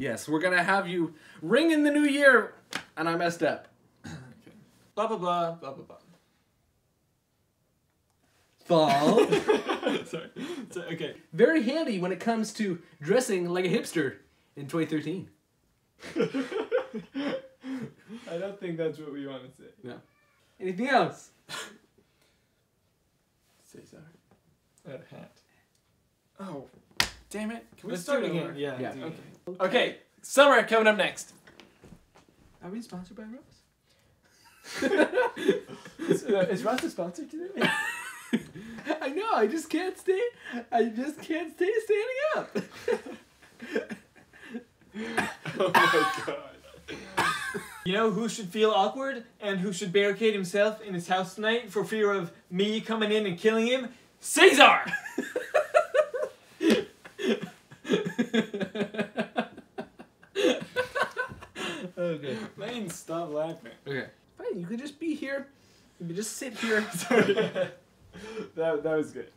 Yes, we're gonna have you ring in the new year, and I messed up. Blah blah blah blah blah blah. Fall. Sorry. So, okay. Very handy when it comes to dressing like a hipster in 2013. I don't think that's what we want to say. No. Anything else? Cesar. A hat. Oh, Damn it. Can we let's start again? again. Yeah. Yeah. do it Okay. Okay. Summer coming up next. Are we sponsored by Ross? is, uh, is Ross a sponsor today? I know. I just can't stay. I just can't stay standing up. oh my god. You know who should feel awkward and who should barricade himself in his house tonight for fear of me coming in and killing him? Caesar! Okay. Layne, stop laughing. Okay. Fine. You could just be here. You could just sit here. Sorry. that, that was good.